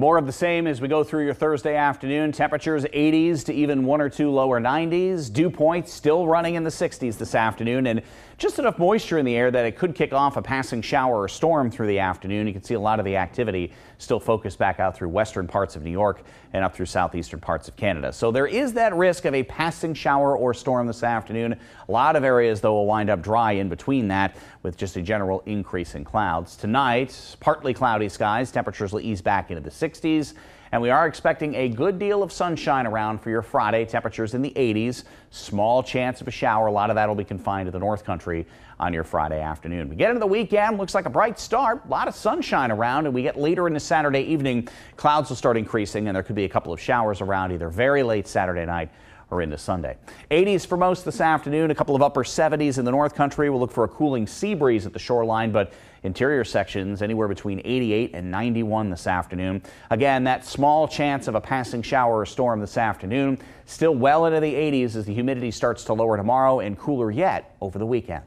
More of the same as we go through your Thursday afternoon. Temperatures 80s to even one or two lower 90s. Dew points still running in the 60s this afternoon and just enough moisture in the air that it could kick off a passing shower or storm through the afternoon. You can see a lot of the activity still focused back out through western parts of New York and up through southeastern parts of Canada. So there is that risk of a passing shower or storm this afternoon. A lot of areas, though, will wind up dry in between that with just a general increase in clouds. Tonight, partly cloudy skies. Temperatures will ease back into the 60s. 60s. And we are expecting a good deal of sunshine around for your Friday. Temperatures in the 80s. Small chance of a shower. A lot of that will be confined to the North Country on your Friday afternoon. We get into the weekend. Looks like a bright start. A lot of sunshine around. And we get later into Saturday evening. Clouds will start increasing and there could be a couple of showers around either very late Saturday night or into Sunday. 80s for most this afternoon, a couple of upper 70s in the north country. We'll look for a cooling sea breeze at the shoreline, but interior sections anywhere between 88 and 91 this afternoon. Again, that small chance of a passing shower or storm this afternoon. Still well into the 80s as the humidity starts to lower tomorrow and cooler yet over the weekend.